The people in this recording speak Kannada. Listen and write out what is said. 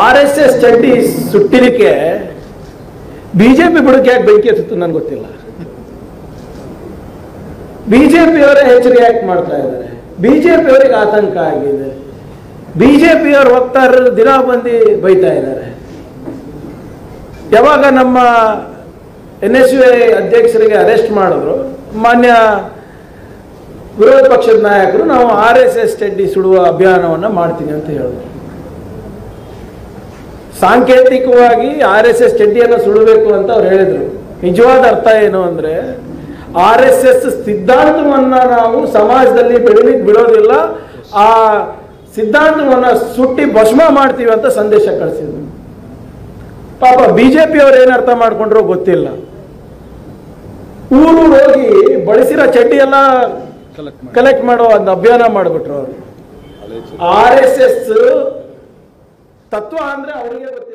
ಆರ್ ಎಸ್ ಎಸ್ ಚಡ್ಡಿ ಸುಟ್ಟಿಲಿಕ್ಕೆ ಬಿಜೆಪಿ ಬುಡಕ್ಕೆ ಯಾಕೆ ಬೆಂಕಿ ಹತ್ತಿತ್ತು ನನ್ಗೆ ಗೊತ್ತಿಲ್ಲ. ಬಿಜೆಪಿಯವರೇ ಹೆಚ್ಚು ರಿಯಾಕ್ಟ್ ಮಾಡ್ತಾ ಇದ್ದಾರೆ. ಬಿಜೆಪಿಯವರಿಗೆ ಆತಂಕ ಆಗಿದೆ. ಬಿಜೆಪಿಯವರು ವಕ್ತಾರರು ದಿನ ಬಂದು ಬೈತಾ ಇದ್ದಾರೆ. ಯಾವಾಗ ನಮ್ಮ ಎನ್ ಎಸ್ ಯು ಅಧ್ಯಕ್ಷರಿಗೆ ಅರೆಸ್ಟ್ ಮಾಡಿದ್ರು, ಮಾನ್ಯ ವಿರೋಧ ಪಕ್ಷದ ನಾಯಕರು, ನಾವು ಆರ್ ಎಸ್ ಎಸ್ ಚಡ್ಡಿ ಸುಡುವ ಅಭಿಯಾನವನ್ನು ಮಾಡ್ತೀನಿ ಅಂತ ಹೇಳಿದ್ರು. ಸಾಂಕೇತಿಕವಾಗಿ ಆರ್ ಎಸ್ ಎಸ್ ಚಡ್ಡಿಯನ್ನು ಸುಡಬೇಕು ಅಂತ ಅವ್ರು ಹೇಳಿದರು. ನಿಜವಾದ ಅರ್ಥ ಏನು ಅಂದ್ರೆ ಆರ್ ಎಸ್ ಎಸ್ ಸಿದ್ಧಾಂತವನ್ನ ನಾವು ಸಮಾಜದಲ್ಲಿ ಬೆಳಲಿಕ್ಕೆ ಬಿಡೋದಿಲ್ಲ ಆ ಸಿದ್ಧಾಂತವನ್ನ ಸುಟ್ಟಿ ಭಸ್ಮ ಮಾಡ್ತೀವಿ ಅಂತ ಸಂದೇಶ ಕಳಿಸಿದ್ರು. ಪಾಪ ಬಿಜೆಪಿ ಅವ್ರು ಏನು ಅರ್ಥ ಮಾಡ್ಕೊಂಡ್ರೋ ಗೊತ್ತಿಲ್ಲ. ಊರು ಹೋಗಿ ಬಳಸಿರೋ ಚಡ್ಡಿ ಎಲ್ಲ ಕಲೆಕ್ಟ್ ಮಾಡೋ ಒಂದು ಅಭಿಯಾನ ಮಾಡಿಬಿಟ್ರು ಅವರು. ಆರ್ ಎಸ್ ಎಸ್ ತತ್ವ ಅಂದ್ರೆ ಅವರಿಗೆ ಗೊತ್ತಿಲ್ಲ.